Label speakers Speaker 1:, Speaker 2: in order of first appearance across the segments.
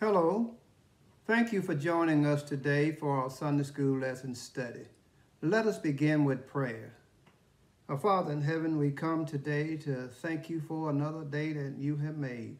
Speaker 1: Hello. Thank you for joining us today for our Sunday School lesson study. Let us begin with prayer. Our Father in heaven, we come today to thank you for another day that you have made.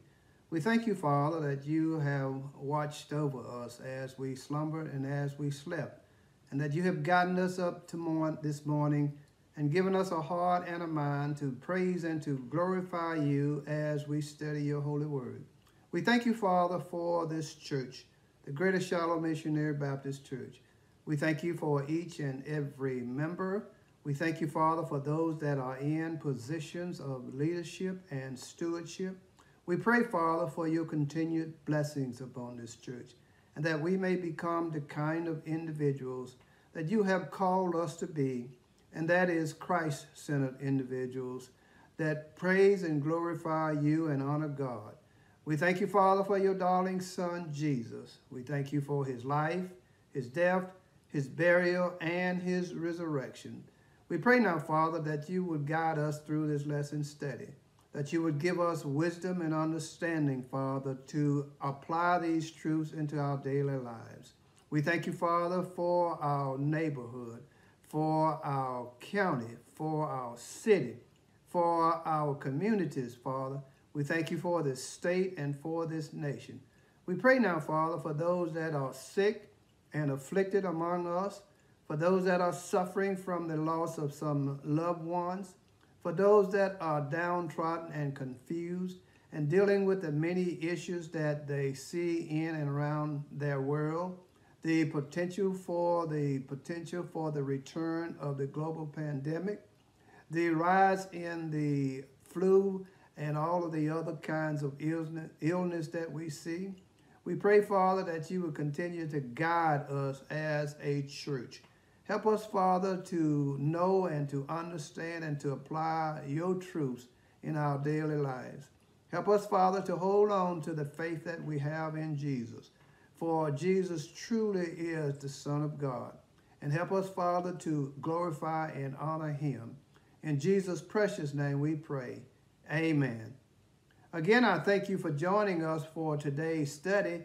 Speaker 1: We thank you, Father, that you have watched over us as we slumbered and as we slept, and that you have gotten us up to morn this morning and given us a heart and a mind to praise and to glorify you as we study your holy word. We thank you, Father, for this church, the Greater Shiloh Missionary Baptist Church. We thank you for each and every member. We thank you, Father, for those that are in positions of leadership and stewardship. We pray, Father, for your continued blessings upon this church and that we may become the kind of individuals that you have called us to be, and that is Christ centered individuals that praise and glorify you and honor God. We thank you, Father, for your darling Son, Jesus. We thank you for his life, his death, his burial, and his resurrection. We pray now, Father, that you would guide us through this lesson study that you would give us wisdom and understanding, Father, to apply these truths into our daily lives. We thank you, Father, for our neighborhood, for our county, for our city, for our communities, Father. We thank you for this state and for this nation. We pray now, Father, for those that are sick and afflicted among us, for those that are suffering from the loss of some loved ones, for those that are downtrodden and confused and dealing with the many issues that they see in and around their world, the potential for the potential for the return of the global pandemic, the rise in the flu and all of the other kinds of illness, that we see. We pray, Father, that you will continue to guide us as a church Help us, Father, to know and to understand and to apply your truths in our daily lives. Help us, Father, to hold on to the faith that we have in Jesus, for Jesus truly is the Son of God. And help us, Father, to glorify and honor him. In Jesus' precious name we pray. Amen. Again, I thank you for joining us for today's study.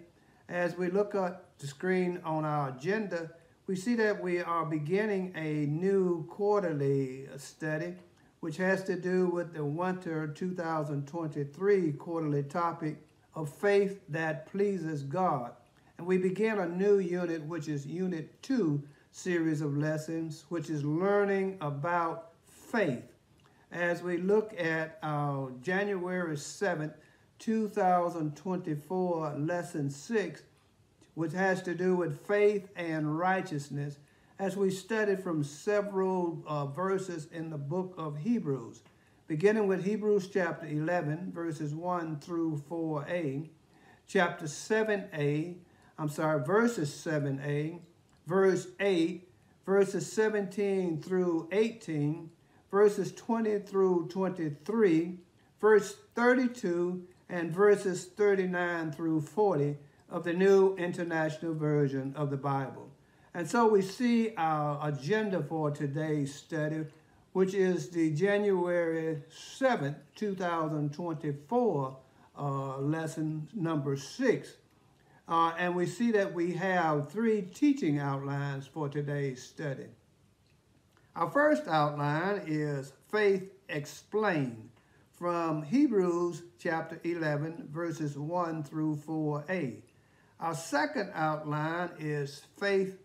Speaker 1: As we look at the screen on our agenda, we see that we are beginning a new quarterly study, which has to do with the winter 2023 quarterly topic of faith that pleases God. And we begin a new unit, which is Unit 2 series of lessons, which is learning about faith. As we look at our January 7th, 2024 lesson 6, which has to do with faith and righteousness, as we studied from several uh, verses in the book of Hebrews, beginning with Hebrews chapter 11, verses 1 through 4a, chapter 7a, I'm sorry, verses 7a, verse 8, verses 17 through 18, verses 20 through 23, verse 32, and verses 39 through 40, of the New International Version of the Bible. And so we see our agenda for today's study, which is the January 7th, 2024 uh, lesson number six. Uh, and we see that we have three teaching outlines for today's study. Our first outline is Faith Explained from Hebrews chapter 11, verses 1 through 4a. Our second outline is faith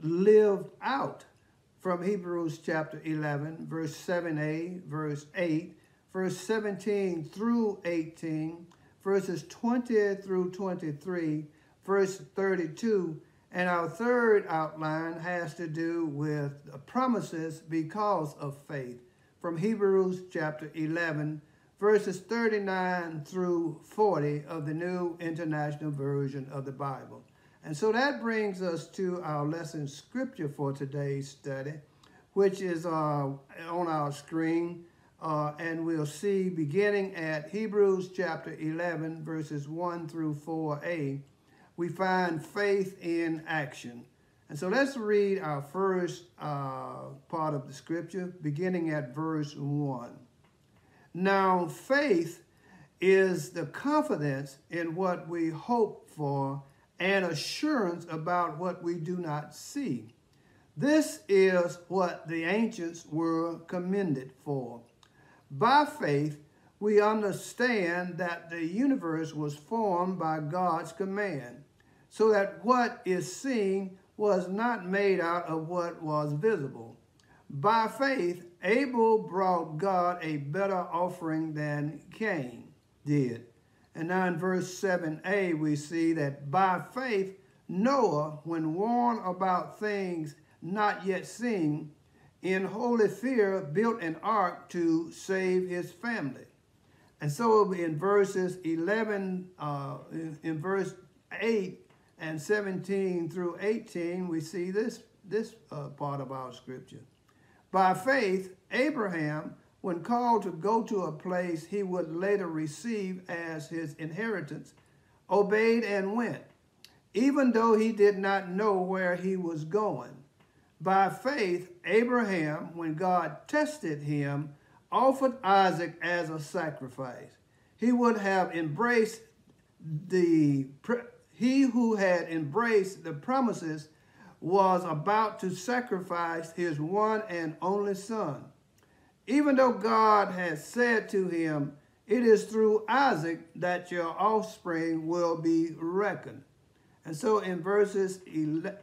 Speaker 1: lived out from Hebrews chapter 11, verse 7a, verse 8, verse 17 through 18, verses 20 through 23, verse 32, and our third outline has to do with promises because of faith from Hebrews chapter 11, verses 39 through 40 of the New International Version of the Bible. And so that brings us to our lesson scripture for today's study, which is uh, on our screen. Uh, and we'll see beginning at Hebrews chapter 11, verses 1 through 4a, we find faith in action. And so let's read our first uh, part of the scripture, beginning at verse 1. Now, faith is the confidence in what we hope for and assurance about what we do not see. This is what the ancients were commended for. By faith, we understand that the universe was formed by God's command, so that what is seen was not made out of what was visible. By faith, Abel brought God a better offering than Cain did. And now in verse 7a, we see that by faith, Noah, when warned about things not yet seen, in holy fear built an ark to save his family. And so in verses 11, uh, in, in verse 8 and 17 through 18, we see this, this uh, part of our scripture. By faith, Abraham, when called to go to a place he would later receive as his inheritance, obeyed and went, even though he did not know where he was going. By faith, Abraham, when God tested him, offered Isaac as a sacrifice. He would have embraced the, he who had embraced the promises was about to sacrifice his one and only son. Even though God had said to him, it is through Isaac that your offspring will be reckoned. And so in verses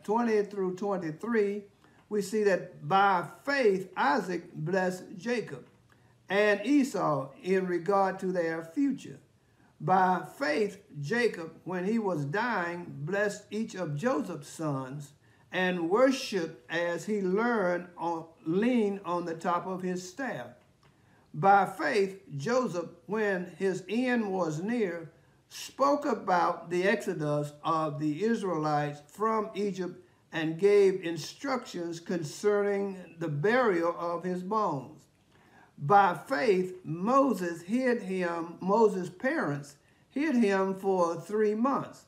Speaker 1: 20 through 23, we see that by faith, Isaac blessed Jacob and Esau in regard to their future. By faith, Jacob, when he was dying, blessed each of Joseph's sons and worshiped as he learned on, lean on the top of his staff. By faith, Joseph, when his end was near, spoke about the exodus of the Israelites from Egypt and gave instructions concerning the burial of his bones. By faith, Moses hid him, Moses' parents hid him for three months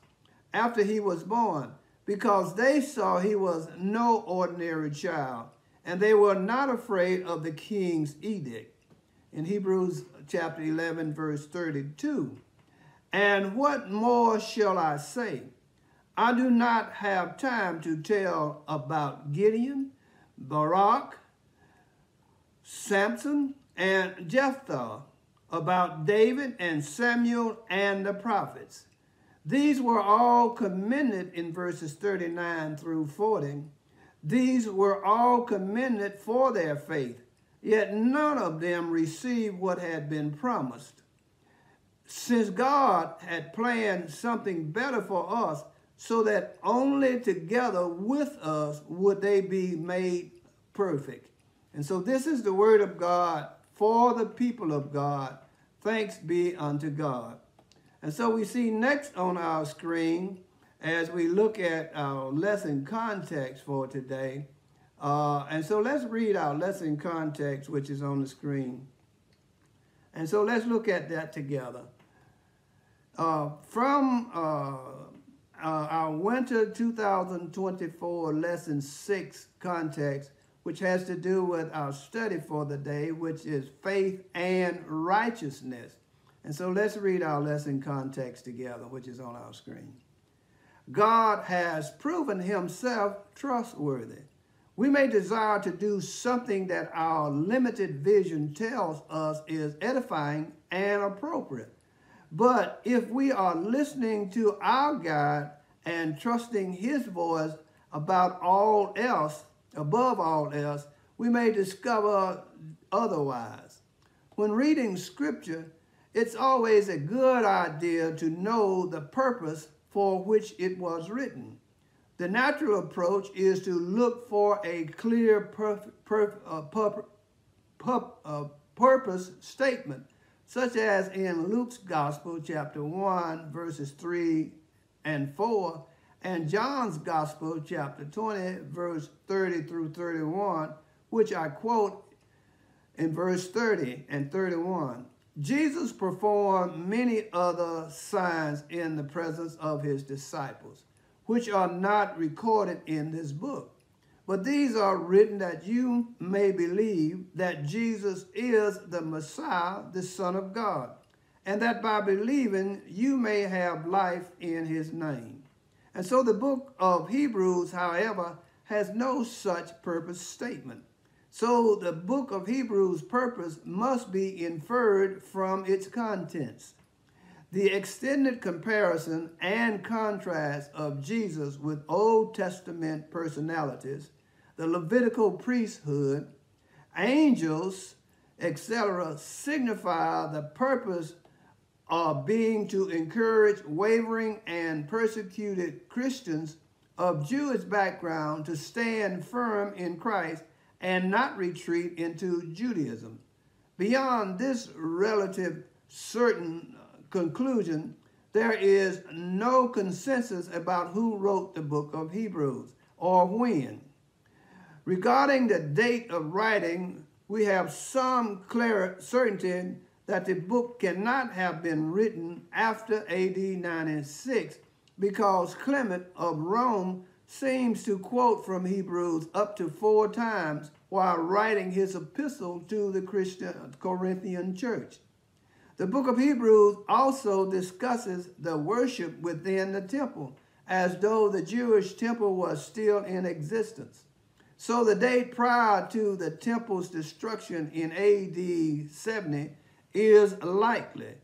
Speaker 1: after he was born because they saw he was no ordinary child and they were not afraid of the king's edict. In Hebrews chapter 11, verse 32. And what more shall I say? I do not have time to tell about Gideon, Barak, Samson, and Jephthah, about David and Samuel and the prophets. These were all commended in verses 39 through 40. These were all commended for their faith, yet none of them received what had been promised. Since God had planned something better for us, so that only together with us would they be made perfect. And so this is the word of God for the people of God. Thanks be unto God. And so we see next on our screen, as we look at our lesson context for today, uh, and so let's read our lesson context, which is on the screen. And so let's look at that together. Uh, from uh, uh, our winter 2024 lesson six context, which has to do with our study for the day, which is faith and righteousness. And so let's read our lesson context together, which is on our screen. God has proven himself trustworthy. We may desire to do something that our limited vision tells us is edifying and appropriate. But if we are listening to our God and trusting his voice about all else, above all else, we may discover otherwise. When reading scripture, it's always a good idea to know the purpose for which it was written. The natural approach is to look for a clear uh, uh, purpose statement, such as in Luke's Gospel, chapter 1, verses 3 and 4, and John's Gospel, chapter 20, verse 30 through 31, which I quote in verse 30 and 31. Jesus performed many other signs in the presence of his disciples, which are not recorded in this book. But these are written that you may believe that Jesus is the Messiah, the Son of God, and that by believing you may have life in his name. And so the book of Hebrews, however, has no such purpose statement. So the book of Hebrews' purpose must be inferred from its contents. The extended comparison and contrast of Jesus with Old Testament personalities, the Levitical priesthood, angels, etc., signify the purpose of being to encourage wavering and persecuted Christians of Jewish background to stand firm in Christ and not retreat into Judaism. Beyond this relative certain uh, conclusion, there is no consensus about who wrote the book of Hebrews or when. Regarding the date of writing, we have some clear certainty that the book cannot have been written after AD 96 because Clement of Rome seems to quote from Hebrews up to four times while writing his epistle to the Christian Corinthian church. The book of Hebrews also discusses the worship within the temple, as though the Jewish temple was still in existence. So the date prior to the temple's destruction in AD 70 is likely.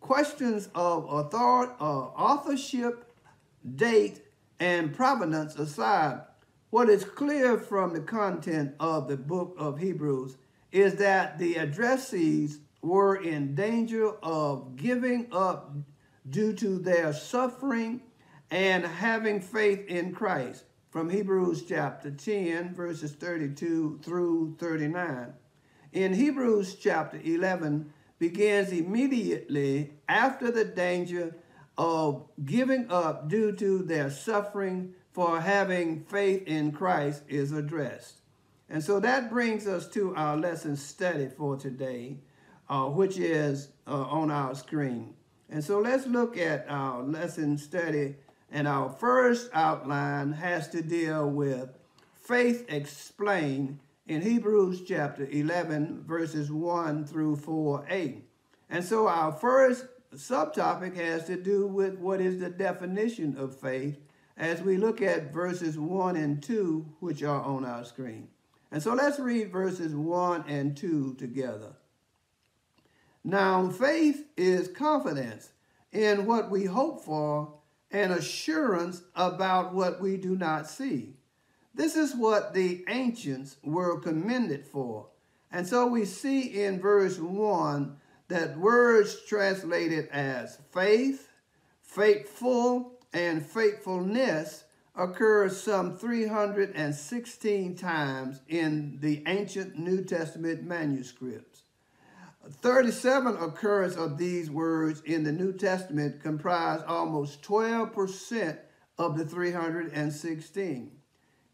Speaker 1: Questions of author, uh, authorship, date, and provenance aside, what is clear from the content of the book of Hebrews is that the addressees were in danger of giving up due to their suffering and having faith in Christ from Hebrews chapter 10, verses 32 through 39. In Hebrews chapter 11 begins immediately after the danger of giving up due to their suffering for having faith in Christ is addressed. And so that brings us to our lesson study for today uh, which is uh, on our screen. And so let's look at our lesson study. And our first outline has to deal with faith explained in Hebrews chapter 11, verses 1 through 4a. And so our first subtopic has to do with what is the definition of faith as we look at verses 1 and 2, which are on our screen. And so let's read verses 1 and 2 together. Now, faith is confidence in what we hope for and assurance about what we do not see. This is what the ancients were commended for. And so we see in verse 1 that words translated as faith, faithful, and faithfulness occur some 316 times in the ancient New Testament manuscripts. 37 occurrence of these words in the New Testament comprise almost 12% of the 316.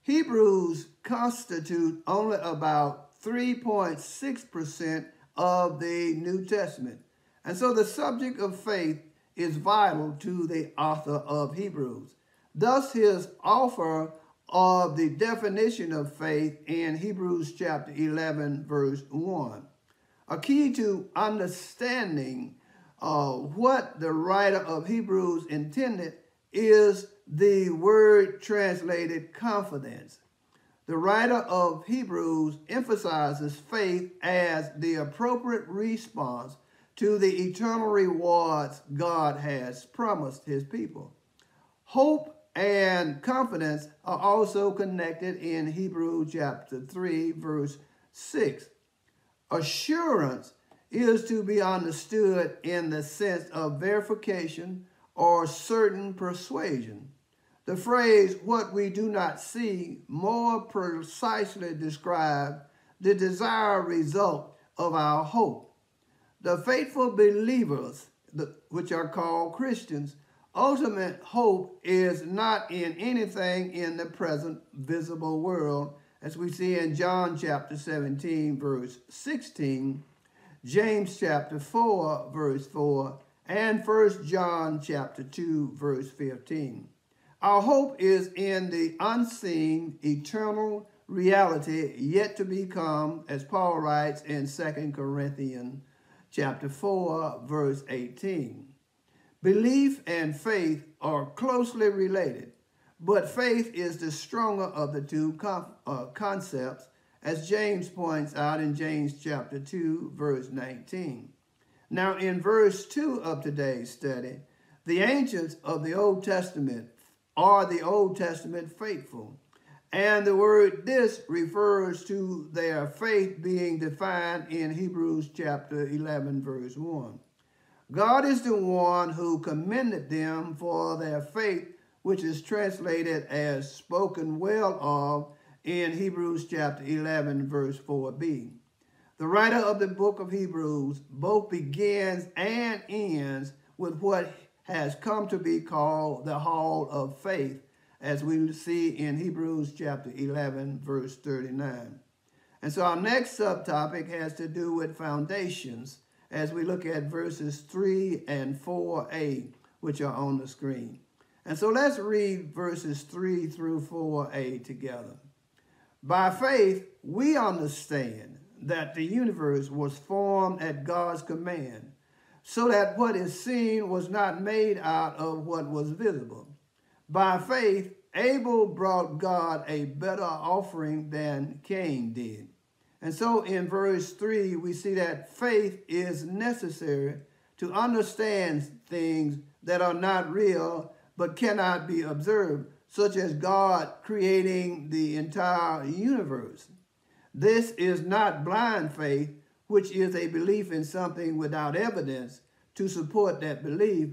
Speaker 1: Hebrews constitute only about 3.6% of the New Testament. And so the subject of faith is vital to the author of Hebrews. Thus, his offer of the definition of faith in Hebrews chapter 11, verse 1 a key to understanding uh, what the writer of Hebrews intended is the word translated confidence. The writer of Hebrews emphasizes faith as the appropriate response to the eternal rewards God has promised his people. Hope and confidence are also connected in Hebrews chapter 3, verse 6. Assurance is to be understood in the sense of verification or certain persuasion. The phrase, what we do not see, more precisely describes the desired result of our hope. The faithful believers, which are called Christians, ultimate hope is not in anything in the present visible world, as we see in John chapter 17, verse 16, James chapter 4, verse 4, and 1 John chapter 2, verse 15. Our hope is in the unseen, eternal reality yet to become, as Paul writes in 2 Corinthians chapter 4, verse 18. Belief and faith are closely related, but faith is the stronger of the two uh, concepts, as James points out in James chapter 2, verse 19. Now, in verse 2 of today's study, the ancients of the Old Testament are the Old Testament faithful. And the word this refers to their faith being defined in Hebrews chapter 11, verse 1. God is the one who commended them for their faith, which is translated as spoken well of in Hebrews chapter 11, verse 4b. The writer of the book of Hebrews both begins and ends with what has come to be called the hall of faith, as we see in Hebrews chapter 11, verse 39. And so our next subtopic has to do with foundations as we look at verses 3 and 4a, which are on the screen. And so let's read verses 3 through 4a together. By faith, we understand that the universe was formed at God's command, so that what is seen was not made out of what was visible. By faith, Abel brought God a better offering than Cain did. And so in verse 3, we see that faith is necessary to understand things that are not real but cannot be observed, such as God creating the entire universe. This is not blind faith, which is a belief in something without evidence to support that belief,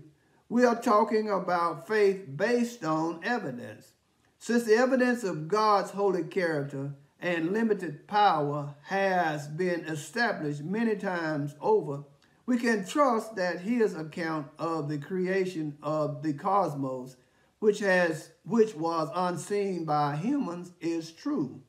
Speaker 1: we are talking about faith based on evidence. Since the evidence of God's holy character and limited power has been established many times over, we can trust that his account of the creation of the cosmos, which has which was unseen by humans, is true.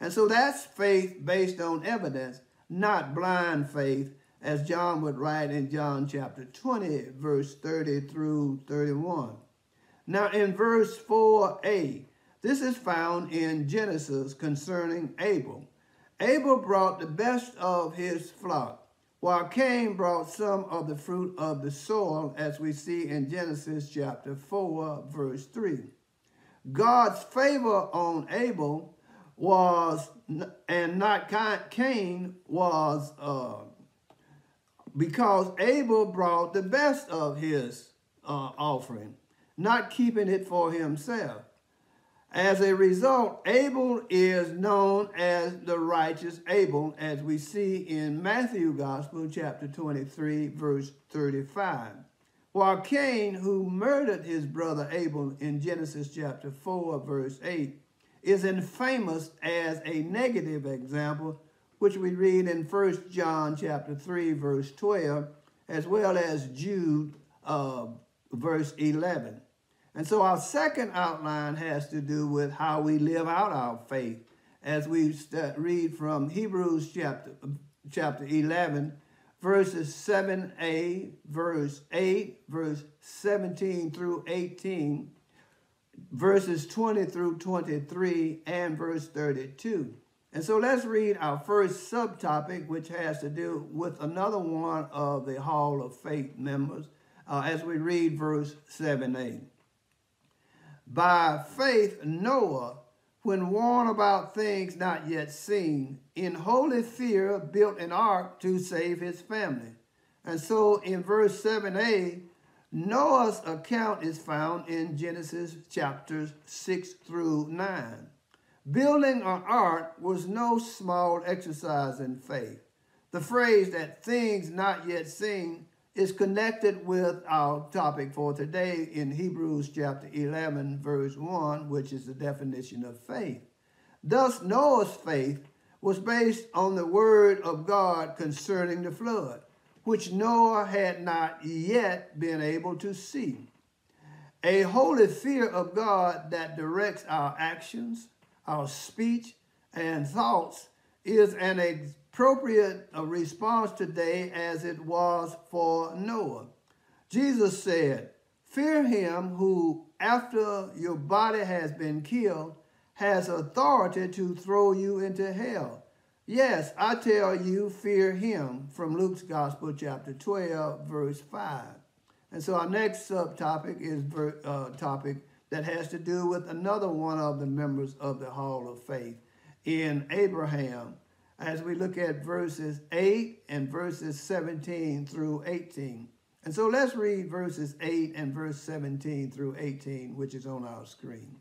Speaker 1: And so that's faith based on evidence, not blind faith as John would write in John chapter 20, verse 30 through 31. Now, in verse 4a, this is found in Genesis concerning Abel. Abel brought the best of his flock, while Cain brought some of the fruit of the soil, as we see in Genesis chapter 4, verse 3. God's favor on Abel was, and not Cain, was uh, because Abel brought the best of his uh, offering, not keeping it for himself. As a result, Abel is known as the righteous Abel, as we see in Matthew Gospel, chapter 23, verse 35. While Cain, who murdered his brother Abel in Genesis chapter 4, verse 8, is infamous as a negative example which we read in 1 John chapter 3, verse 12, as well as Jude uh, verse 11. And so our second outline has to do with how we live out our faith as we read from Hebrews chapter, chapter 11, verses 7a, verse 8, verse 17 through 18, verses 20 through 23, and verse 32. And so let's read our first subtopic, which has to do with another one of the Hall of Faith members, uh, as we read verse 7a. By faith, Noah, when warned about things not yet seen, in holy fear built an ark to save his family. And so in verse 7a, Noah's account is found in Genesis chapters 6 through 9. Building an ark was no small exercise in faith. The phrase that things not yet seen is connected with our topic for today in Hebrews chapter 11, verse 1, which is the definition of faith. Thus, Noah's faith was based on the word of God concerning the flood, which Noah had not yet been able to see. A holy fear of God that directs our actions, our speech and thoughts is an appropriate uh, response today as it was for Noah. Jesus said, Fear him who, after your body has been killed, has authority to throw you into hell. Yes, I tell you, fear him, from Luke's Gospel, chapter 12, verse 5. And so our next subtopic is uh, topic that has to do with another one of the members of the Hall of Faith in Abraham, as we look at verses 8 and verses 17 through 18. And so let's read verses 8 and verse 17 through 18, which is on our screen.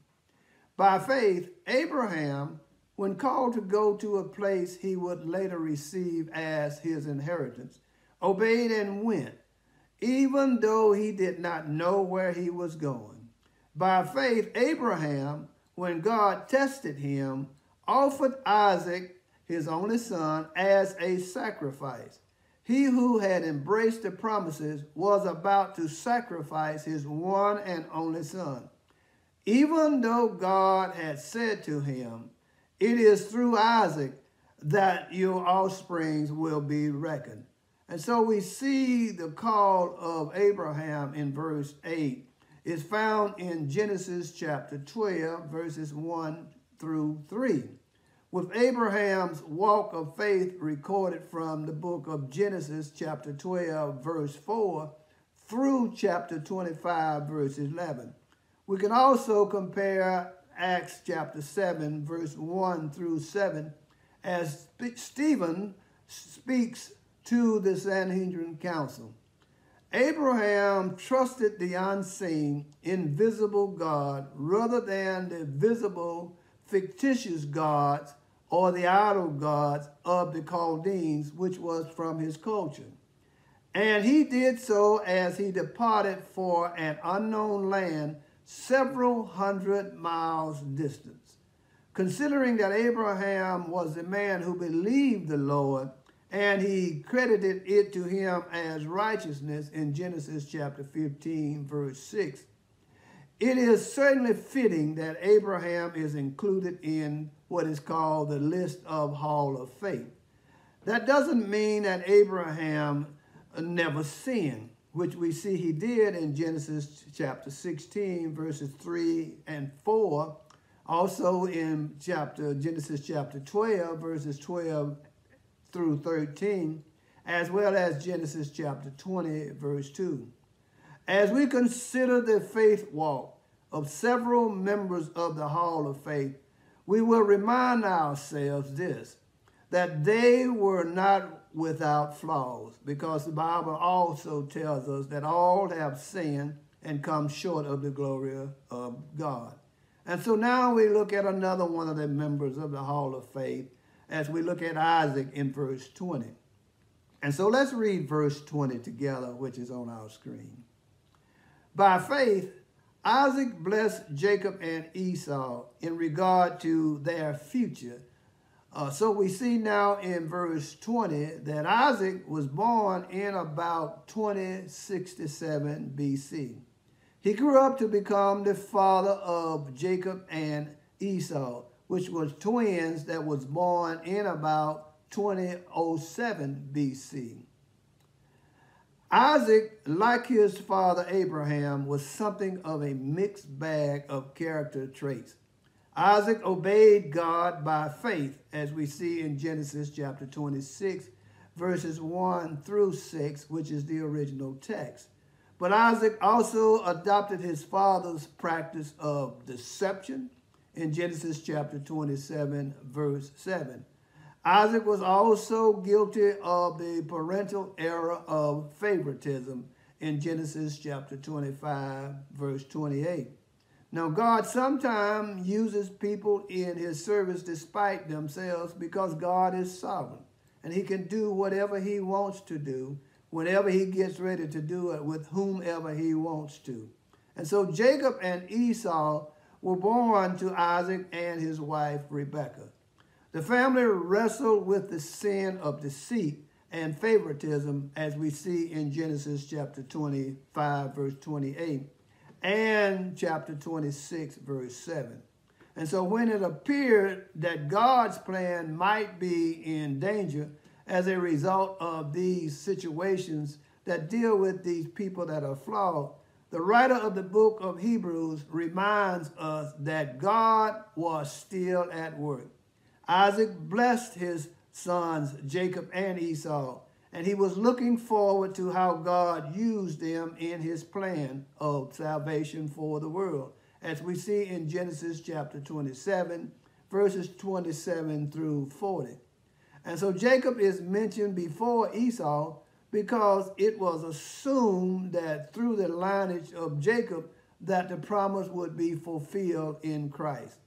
Speaker 1: By faith, Abraham, when called to go to a place he would later receive as his inheritance, obeyed and went, even though he did not know where he was going. By faith, Abraham, when God tested him, offered Isaac, his only son, as a sacrifice. He who had embraced the promises was about to sacrifice his one and only son. Even though God had said to him, It is through Isaac that your offsprings will be reckoned. And so we see the call of Abraham in verse 8 is found in Genesis chapter 12, verses 1 through 3 with Abraham's walk of faith recorded from the book of Genesis, chapter 12, verse 4, through chapter 25, verse 11. We can also compare Acts chapter 7, verse 1 through 7, as Stephen speaks to the Sanhedrin council. Abraham trusted the unseen, invisible God rather than the visible, fictitious gods or the idol gods of the Chaldeans, which was from his culture. And he did so as he departed for an unknown land several hundred miles distance. Considering that Abraham was the man who believed the Lord, and he credited it to him as righteousness in Genesis chapter 15, verse 6, it is certainly fitting that Abraham is included in what is called the list of Hall of Faith. That doesn't mean that Abraham never sinned, which we see he did in Genesis chapter 16, verses 3 and 4. Also in chapter Genesis chapter 12, verses 12 through 13, as well as Genesis chapter 20, verse 2. As we consider the faith walk of several members of the Hall of Faith, we will remind ourselves this, that they were not without flaws, because the Bible also tells us that all have sinned and come short of the glory of God. And so now we look at another one of the members of the Hall of Faith as we look at Isaac in verse 20. And so let's read verse 20 together, which is on our screen. By faith, Isaac blessed Jacob and Esau in regard to their future. Uh, so we see now in verse 20 that Isaac was born in about 2067 BC. He grew up to become the father of Jacob and Esau, which was twins that was born in about 2007 BC. Isaac, like his father Abraham, was something of a mixed bag of character traits. Isaac obeyed God by faith, as we see in Genesis chapter 26, verses 1 through 6, which is the original text. But Isaac also adopted his father's practice of deception in Genesis chapter 27, verse 7. Isaac was also guilty of the parental error of favoritism in Genesis chapter 25, verse 28. Now, God sometimes uses people in his service despite themselves because God is sovereign and he can do whatever he wants to do whenever he gets ready to do it with whomever he wants to. And so Jacob and Esau were born to Isaac and his wife Rebekah. The family wrestled with the sin of deceit and favoritism as we see in Genesis chapter 25, verse 28, and chapter 26, verse 7. And so when it appeared that God's plan might be in danger as a result of these situations that deal with these people that are flawed, the writer of the book of Hebrews reminds us that God was still at work. Isaac blessed his sons, Jacob and Esau, and he was looking forward to how God used them in his plan of salvation for the world, as we see in Genesis chapter 27, verses 27 through 40. And so Jacob is mentioned before Esau because it was assumed that through the lineage of Jacob that the promise would be fulfilled in Christ.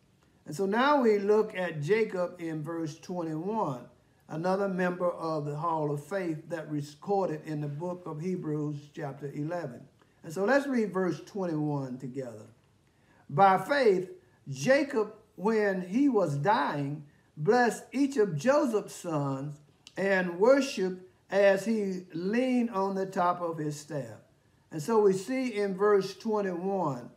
Speaker 1: And so now we look at Jacob in verse 21 another member of the Hall of Faith that recorded in the book of Hebrews, chapter 11. And so let's read verse 21 together. By faith, Jacob, when he was dying, blessed each of Joseph's sons and worshiped as he leaned on the top of his staff. And so we see in verse 21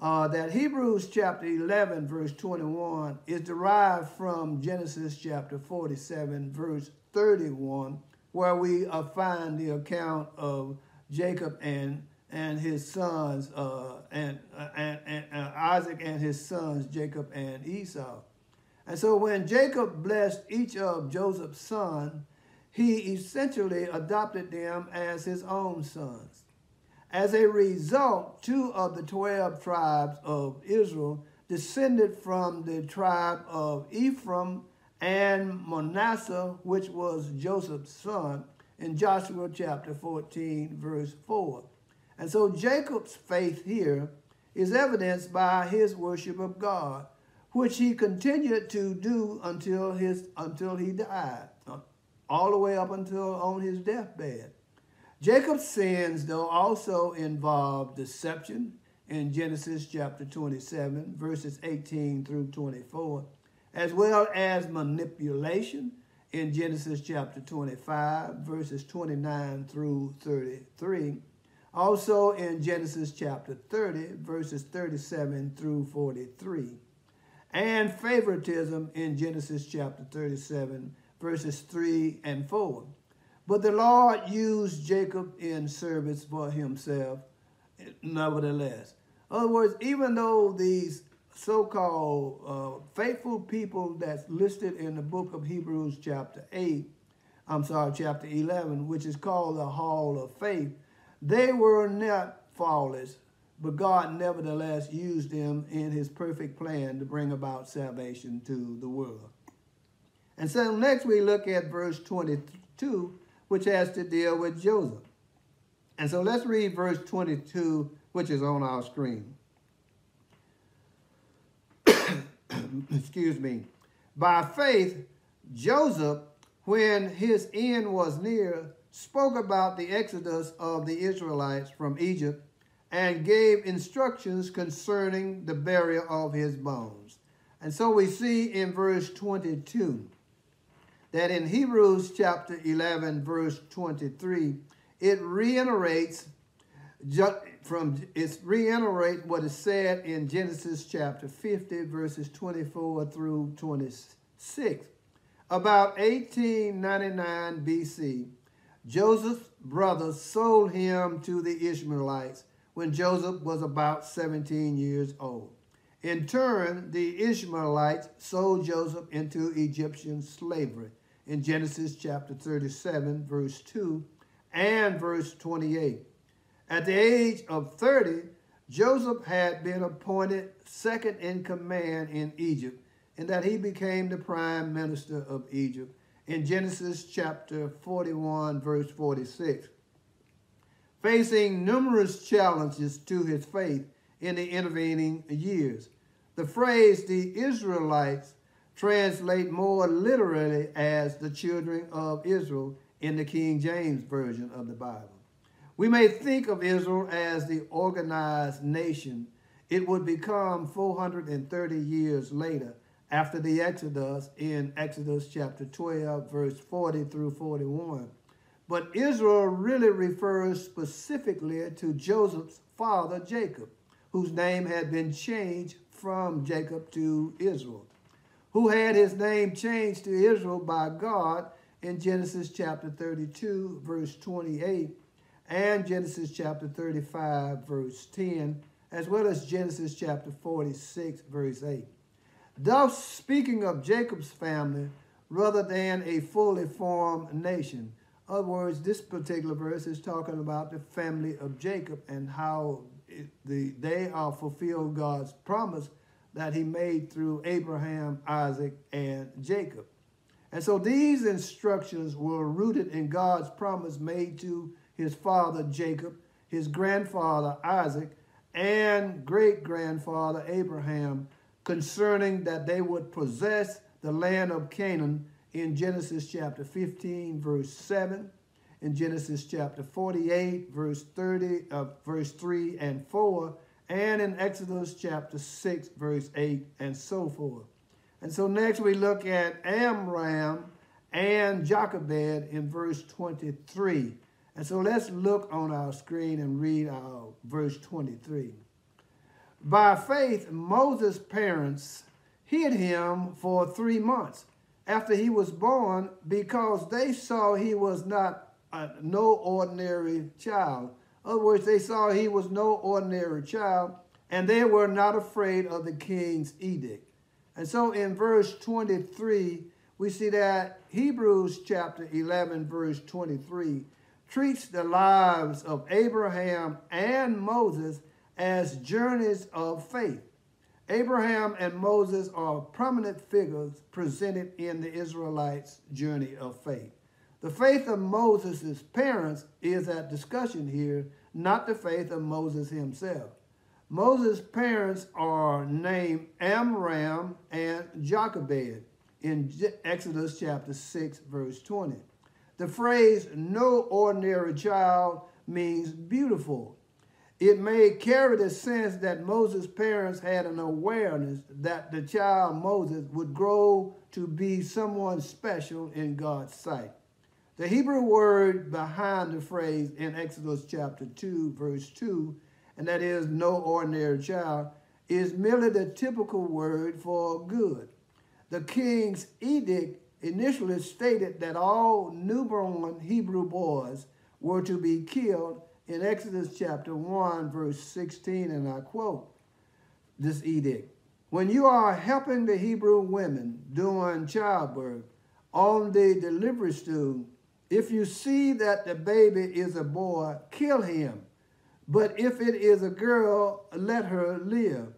Speaker 1: uh, that Hebrews chapter 11, verse 21, is derived from Genesis chapter 47, verse 31, where we uh, find the account of Jacob and and his sons, uh, and, uh, and, and uh, Isaac and his sons, Jacob and Esau. And so when Jacob blessed each of Joseph's sons, he essentially adopted them as his own sons. As a result, two of the 12 tribes of Israel descended from the tribe of Ephraim and Manasseh, which was Joseph's son, in Joshua chapter 14, verse 4. And so Jacob's faith here is evidenced by his worship of God, which he continued to do until his until he died, uh, all the way up until on his deathbed. Jacob's sins, though, also involve deception in Genesis chapter 27, verses 18 through 24, as well as manipulation in Genesis chapter 25, verses 29 through 33. Also in Genesis chapter 30, verses 37 through 43. And favoritism in Genesis chapter 37, verses 3 and 4. But the Lord used Jacob in service for himself, nevertheless. In other words, even though these so-called uh, faithful people that's listed in the book of Hebrews chapter 8, I'm sorry, chapter 11, which is called the Hall of Faith, they were not flawless, but God nevertheless used them in his perfect plan to bring about salvation to the world. And so next we look at verse 22, which has to deal with Joseph. And so let's read verse 22, which is on our screen. Excuse me. By faith, Joseph, when his end was near, spoke about the exodus of the Israelites from Egypt and gave instructions concerning the burial of his bones. And so we see in verse 22 that in Hebrews chapter 11, verse 23, it reiterates from it reiterate what is said in Genesis chapter 50, verses 24 through 26. About 1899 BC, Joseph's brothers sold him to the Ishmaelites when Joseph was about 17 years old. In turn, the Ishmaelites sold Joseph into Egyptian slavery in Genesis chapter 37, verse 2 and verse 28. At the age of 30, Joseph had been appointed second in command in Egypt, and that he became the prime minister of Egypt in Genesis chapter 41, verse 46. Facing numerous challenges to his faith in the intervening years, the phrase the Israelites translate more literally as the children of Israel in the King James Version of the Bible. We may think of Israel as the organized nation it would become 430 years later after the Exodus in Exodus chapter 12, verse 40 through 41. But Israel really refers specifically to Joseph's father, Jacob, whose name had been changed from Jacob to Israel who had his name changed to Israel by God in Genesis chapter 32, verse 28, and Genesis chapter 35, verse 10, as well as Genesis chapter 46, verse 8. Thus, speaking of Jacob's family, rather than a fully formed nation. In other words, this particular verse is talking about the family of Jacob and how it, the, they are fulfilled God's promise that he made through Abraham, Isaac, and Jacob. And so these instructions were rooted in God's promise made to his father Jacob, his grandfather Isaac, and great grandfather Abraham concerning that they would possess the land of Canaan in Genesis chapter 15, verse 7, in Genesis chapter 48, verse 30, uh, verse 3 and 4, and in Exodus chapter 6, verse 8, and so forth. And so next we look at Amram and Jochebed in verse 23. And so let's look on our screen and read our verse 23. By faith, Moses' parents hid him for three months after he was born because they saw he was not a, no ordinary child. In other words, they saw he was no ordinary child and they were not afraid of the king's edict. And so in verse 23, we see that Hebrews chapter 11, verse 23, treats the lives of Abraham and Moses as journeys of faith. Abraham and Moses are prominent figures presented in the Israelites' journey of faith. The faith of Moses' parents is at discussion here, not the faith of Moses himself. Moses' parents are named Amram and Jochebed in Exodus chapter 6, verse 20. The phrase no ordinary child means beautiful. It may carry the sense that Moses' parents had an awareness that the child Moses would grow to be someone special in God's sight. The Hebrew word behind the phrase in Exodus chapter 2, verse 2, and that is no ordinary child, is merely the typical word for good. The king's edict initially stated that all newborn Hebrew boys were to be killed in Exodus chapter 1, verse 16, and I quote this edict. When you are helping the Hebrew women during childbirth on the delivery stool, if you see that the baby is a boy, kill him. But if it is a girl, let her live.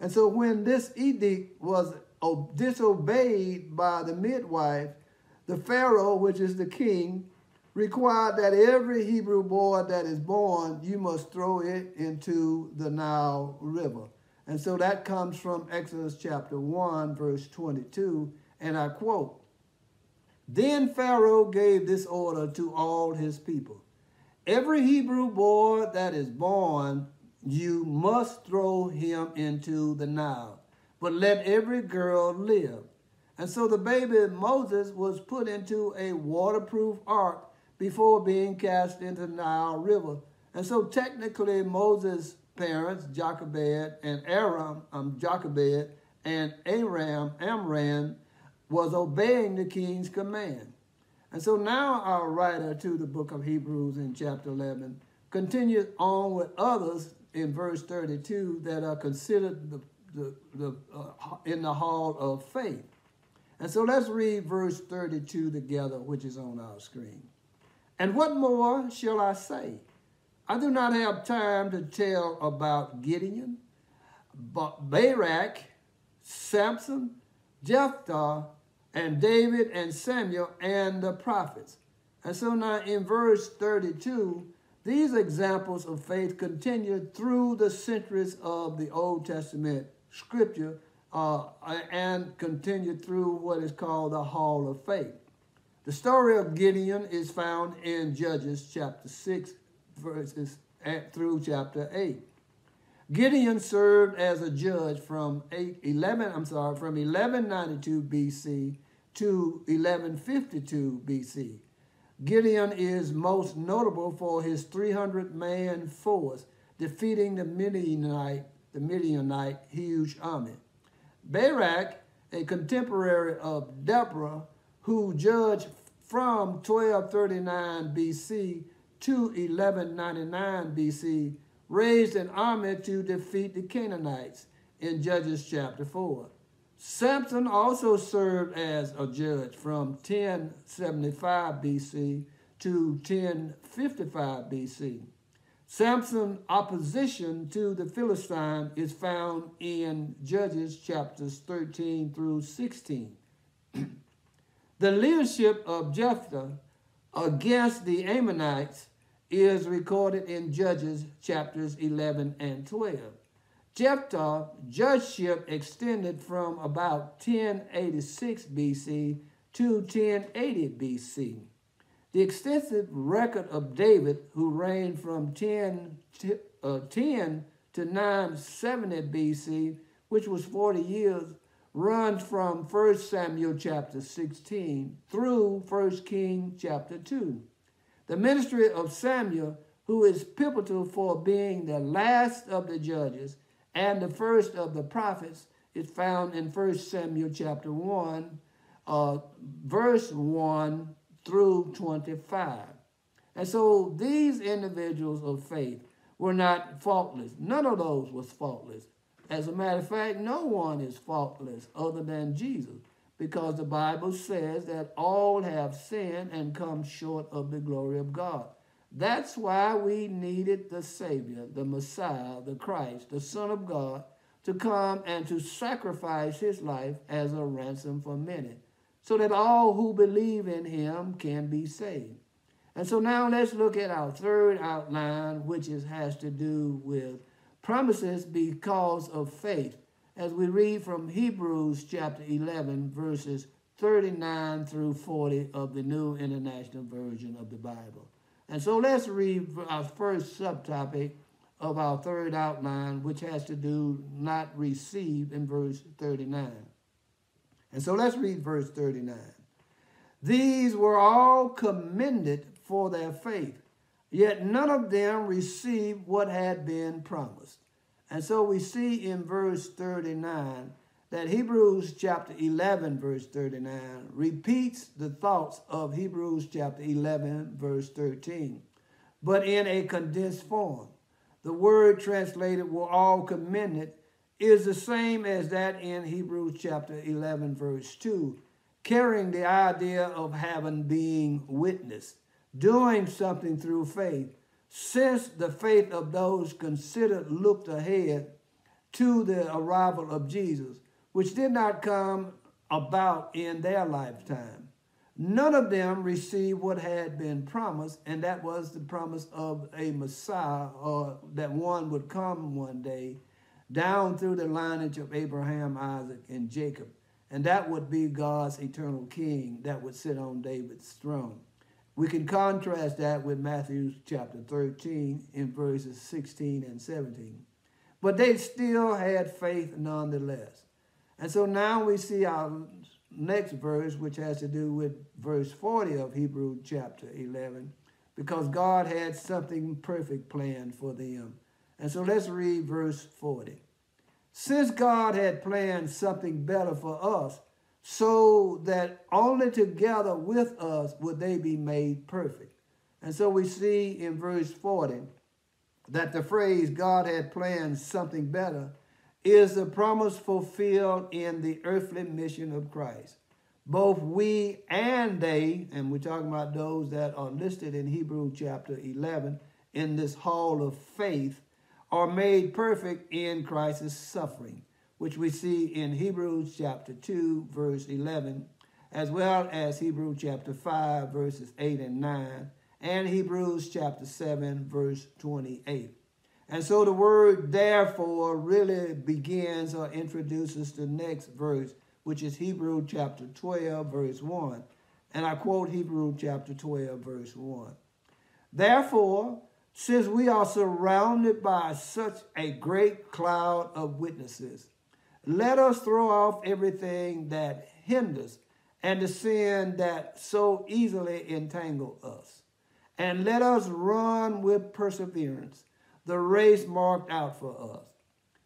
Speaker 1: And so when this edict was disobeyed by the midwife, the Pharaoh, which is the king, required that every Hebrew boy that is born, you must throw it into the Nile River. And so that comes from Exodus chapter 1, verse 22, and I quote, Then Pharaoh gave this order to all his people. Every Hebrew boy that is born, you must throw him into the Nile, but let every girl live. And so the baby Moses was put into a waterproof ark before being cast into the Nile River. And so technically Moses' parents, Jochebed and Aram, um, Jochebed and Aram, Amram, was obeying the king's command. And so now our writer to the book of Hebrews in chapter 11 continues on with others in verse 32 that are considered the, the, the, uh, in the hall of faith. And so let's read verse 32 together, which is on our screen. And what more shall I say? I do not have time to tell about Gideon, but Barak, Samson, Jephthah, and David and Samuel and the prophets. And so now in verse 32, these examples of faith continue through the centuries of the Old Testament scripture uh, and continue through what is called the Hall of Faith. The story of Gideon is found in Judges chapter 6, verses through chapter 8. Gideon served as a judge from 8, 11, I'm sorry, from 1192 BC to 1152 BC. Gideon is most notable for his 300-man force defeating the Midianite, the Midianite huge army. Barak, a contemporary of Deborah, who judged from 1239 BC to 1199 BC, raised an army to defeat the Canaanites in Judges chapter 4.
Speaker 2: Samson also served as a judge from 1075 BC to 1055 BC. Samson's opposition to the Philistine is found in Judges chapters 13 through 16. the leadership of Jephthah against the Ammonites is recorded in Judges chapters 11 and 12. Jephthah's judgeship extended from about 1086 BC to 1080 BC. The extensive record of David, who reigned from 10 to, uh, 10 to 970 BC, which was 40 years, runs from 1 Samuel chapter 16 through 1 King chapter 2. The ministry of Samuel, who is pivotal for being the last of the judges and the first of the prophets, is found in 1 Samuel chapter 1, uh, verse 1 through 25. And so these individuals of faith were not faultless. None of those was faultless. As a matter of fact, no one is faultless other than Jesus because the Bible says that all have sinned and come short of the glory of God. That's why we needed the Savior, the Messiah, the Christ, the Son of God, to come and to sacrifice his life as a ransom for many so that all who believe in him can be saved. And so now let's look at our third outline, which is, has to do with promises because of faith, as we read from Hebrews chapter 11, verses 39 through 40 of the New International Version of the Bible. And so let's read our first subtopic of our third outline, which has to do not receive in verse 39. And so let's read verse 39. These were all commended for their faith, yet none of them received what had been promised. And so we see in verse 39 that Hebrews chapter 11, verse 39, repeats the thoughts of Hebrews chapter 11, verse 13, but in a condensed form. The word translated were all commended is the same as that in Hebrews chapter 11, verse 2, carrying the idea of having being witnessed, doing something through faith, since the faith of those considered looked ahead to the arrival of Jesus, which did not come about in their lifetime. None of them received what had been promised, and that was the promise of a Messiah, or that one would come one day down through the lineage of Abraham, Isaac, and Jacob. And that would be God's eternal king that would sit on David's throne. We can contrast that with Matthew chapter 13 in verses 16 and 17. But they still had faith nonetheless. And so now we see our next verse, which has to do with verse 40 of Hebrew chapter 11, because God had something perfect planned for them. And so let's read verse 40. Since God had planned something better for us, so that only together with us would they be made perfect. And so we see in verse 40 that the phrase God had planned something better is the promise fulfilled in the earthly mission of Christ. Both we and they, and we're talking about those that are listed in Hebrew chapter 11 in this hall of faith, are made perfect in Christ's suffering, which we see in Hebrews chapter 2, verse 11, as well as Hebrews chapter 5, verses 8 and 9, and Hebrews chapter 7, verse 28. And so the word therefore really begins or introduces the next verse, which is Hebrew chapter 12, verse 1. And I quote Hebrew chapter 12, verse 1. Therefore, since we are surrounded by such a great cloud of witnesses, let us throw off everything that hinders and the sin that so easily entangle us. And let us run with perseverance the race marked out for us.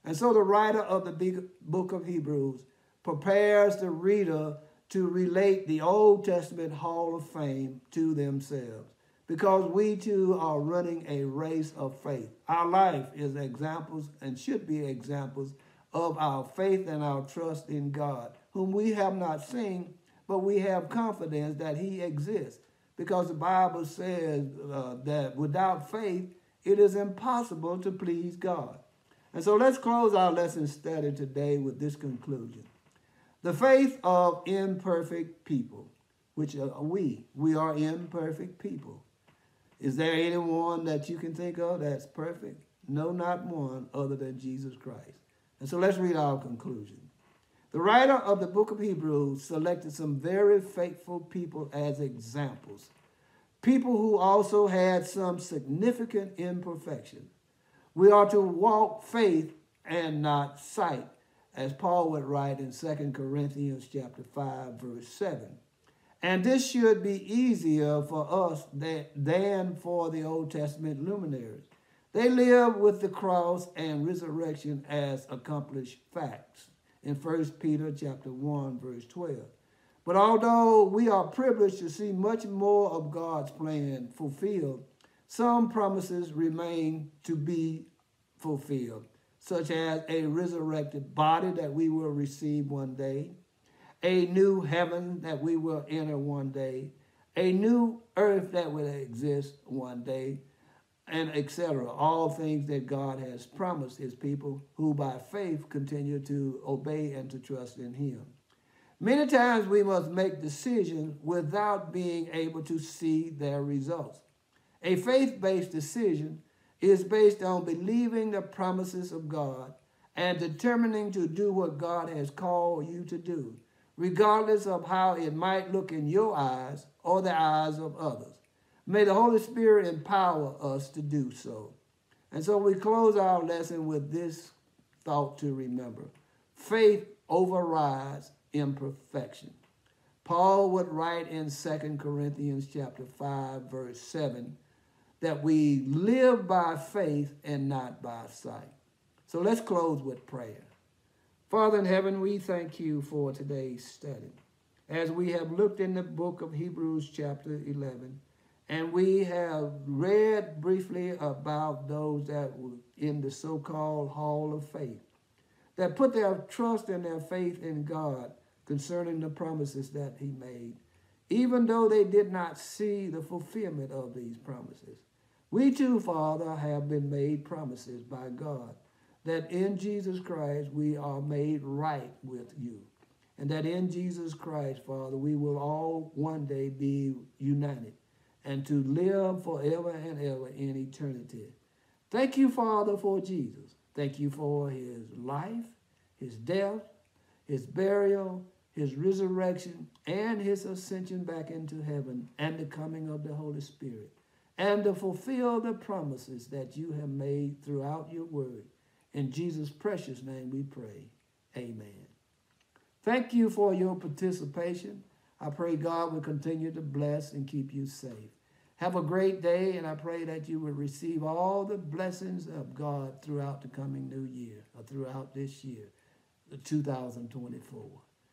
Speaker 2: And so the writer of the book of Hebrews prepares the reader to relate the Old Testament Hall of Fame to themselves because we too are running a race of faith. Our life is examples and should be examples of our faith and our trust in God, whom we have not seen, but we have confidence that he exists. Because the Bible says uh, that without faith, it is impossible to please God. And so let's close our lesson study today with this conclusion. The faith of imperfect people, which are we, we are imperfect people. Is there anyone that you can think of that's perfect? No, not one other than Jesus Christ. And so let's read our conclusion. The writer of the book of Hebrews selected some very faithful people as examples, people who also had some significant imperfection. We are to walk faith and not sight, as Paul would write in 2 Corinthians chapter 5, verse 7. And this should be easier for us than for the Old Testament luminaries. They live with the cross and resurrection as accomplished facts in 1 Peter chapter 1 verse 12. But although we are privileged to see much more of God's plan fulfilled, some promises remain to be fulfilled, such as a resurrected body that we will receive one day, a new heaven that we will enter one day, a new earth that will exist one day, and etc. All things that God has promised his people who by faith continue to obey and to trust in him. Many times we must make decisions without being able to see their results. A faith-based decision is based on believing the promises of God and determining to do what God has called you to do, regardless of how it might look in your eyes or the eyes of others. May the Holy Spirit empower us to do so. And so we close our lesson with this thought to remember. Faith overrides imperfection. Paul would write in 2 Corinthians chapter 5 verse 7 that we live by faith and not by sight. So let's close with prayer. Father in heaven, we thank you for today's study. As we have looked in the book of Hebrews chapter 11, and we have read briefly about those that were in the so-called hall of faith, that put their trust and their faith in God concerning the promises that he made, even though they did not see the fulfillment of these promises. We too, Father, have been made promises by God that in Jesus Christ we are made right with you. And that in Jesus Christ, Father, we will all one day be united and to live forever and ever in eternity. Thank you, Father, for Jesus. Thank you for his life, his death, his burial, his resurrection, and his ascension back into heaven, and the coming of the Holy Spirit, and to fulfill the promises that you have made throughout your word. In Jesus' precious name we pray. Amen. Thank you for your participation. I pray God will continue to bless and keep you safe. Have a great day, and I pray that you will receive all the blessings of God throughout the coming new year, or throughout this year, the 2024.